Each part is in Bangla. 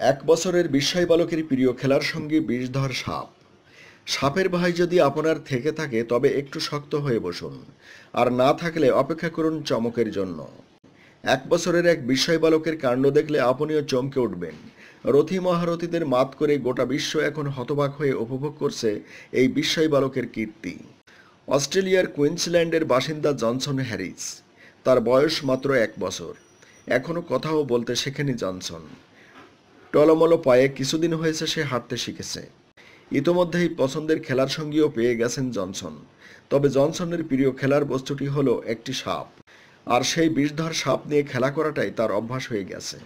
এক বছরের বিস্ময় বালকের প্রিয় খেলার সঙ্গে বিষধর সাপ। সাপের ভাই যদি আপনার থেকে থাকে, তবে একটু শক্ত হয়ে বসুন, আর না থাকলে অপেক্ষা করুন চমকের জন্য। এক বছরের এক বিস্ময় বালকের কাণ্ড দেখলে আপনিও চমকে উঠবেন। রথি মহারথীদের মাত করে গোটা বিশ্ব এখন হতবাক হয়ে উপভোগ করছে এই বিস্ময় বালকের কীর্তি। অস্ট্রেলিয়ার কুইন্সল্যান্ডের বাসিন্দা জনসন হ্যারিস। তার বয়স মাত্র এক বছর। এখনও কথাও বলতে শেখেনি জনসন। টলমলো পায়ে কিছুদিন হয়েছে সে হাঁটতে শিখেছে। ইতোমধ্যেই পছন্দের খেলার সঙ্গীও পেয়ে গেছেন জনসন। তবে জনসনের প্রিয় খেলার বস্তুটি হলো একটি সাপ। আর সেই বিষধর সাপ নিয়ে খেলা করাটাই তার অভ্যাস হয়ে গেছে।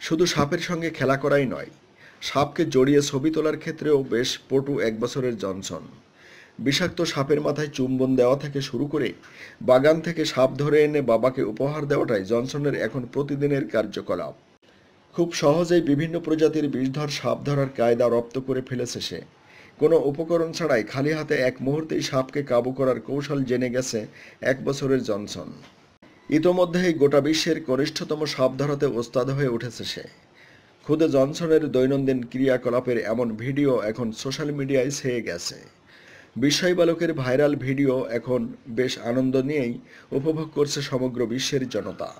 শুধু সাপের সঙ্গে খেলা করাই নয়, সাপকে জড়িয়ে ছবি তোলার ক্ষেত্রেও বেশ পটু এক বছরের জনসন। বিষাক্ত সাপের মাথায় চুম্বন দেওয়া থেকে শুরু করে বাগান থেকে সাপ ধরে এনে বাবাকে উপহার দেওয়াটাই জনসনের এখন প্রতিদিনের কার্যকলাপ। খুব সহজেই বিভিন্ন প্রজাতির বিষধর সাপ ধরার কায়দা রপ্ত করে ফেলেছে সে। কোনো উপকরণ ছাড়াই খালি হাতে এক মুহূর্তেই সাপকে কাবু করার কৌশল জেনে গেছে এক বছরের জনসন। ইতোমধ্যেই গোটা বিশ্বের কনিষ্ঠতম সাপ ধরাতে ওস্তাদ হয়ে উঠেছে সে। খুদে জনসনের দৈনন্দিন ক্রিয়াকলাপের এমন ভিডিও এখন সোশ্যাল মিডিয়ায় ছেয়ে গেছে। বিস্ময় বালকের ভাইরাল ভিডিও এখন বেশ আনন্দ নিয়েই উপভোগ করছে সমগ্র বিশ্বের জনতা।